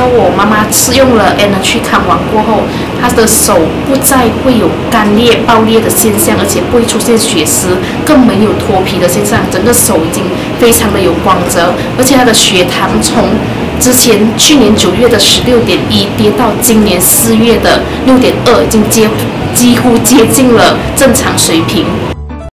当我妈妈吃用了 N 去康王过后，她的手不再会有干裂、爆裂的现象，而且不会出现血丝，更没有脱皮的现象，整个手已经非常的有光泽，而且她的血糖从之前去年九月的十六点一跌到今年四月的六点二，已经接几乎接近了正常水平。